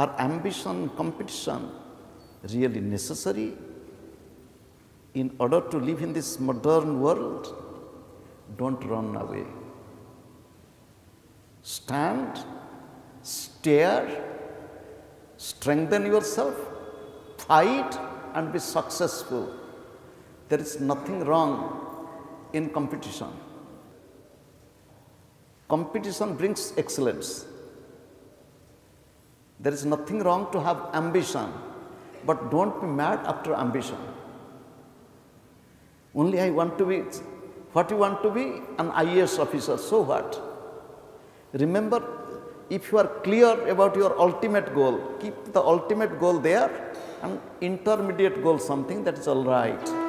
Are ambition, competition really necessary in order to live in this modern world? Don't run away. Stand, stare, strengthen yourself, fight and be successful. There is nothing wrong in competition. Competition brings excellence. There is nothing wrong to have ambition, but don't be mad after ambition. Only I want to be, what you want to be? An IAS officer, so what? Remember, if you are clear about your ultimate goal, keep the ultimate goal there and intermediate goal something that is all right.